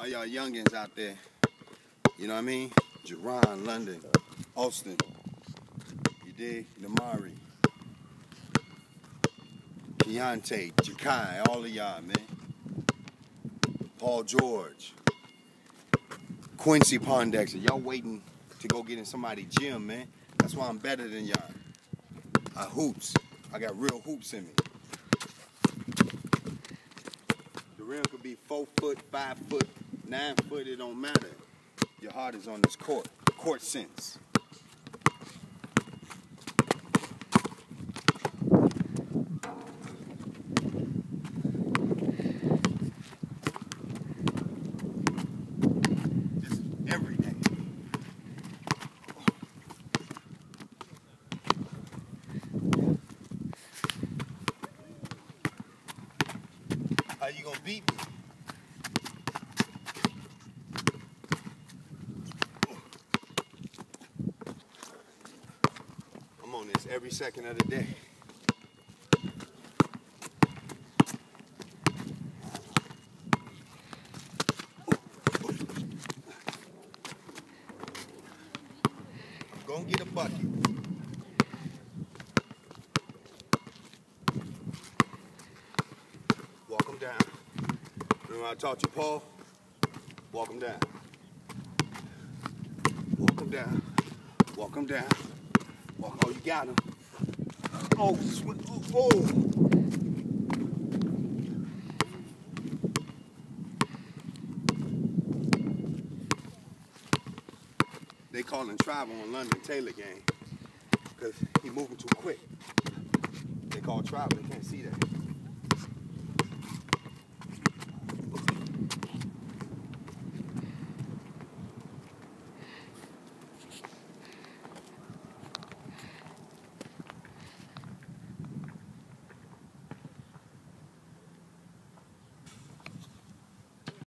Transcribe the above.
all y'all youngins out there, you know what I mean? Jerron, Lunden, Austin, you dig? Nimari, Keunte, Jachai, all of y'all, man. Paul George, Quincy Pondexter, y'all waiting to go get in somebody's gym, man. That's why I'm better than y'all. I hoops. I got real hoops in me. The rim could be four foot, five foot, nine foot, it don't matter. Your heart is on this court. Court sense. How you gonna beat me? I'm on this every second of the day. I'm gonna get a bucket. Walk them down. Remember I taught you, Paul? Walk them down. Walk them down. Walk them down. Got him. Oh, oh, oh. They calling travel on Lunden Taylor game because he moving too quick. They call travel. They can't see that.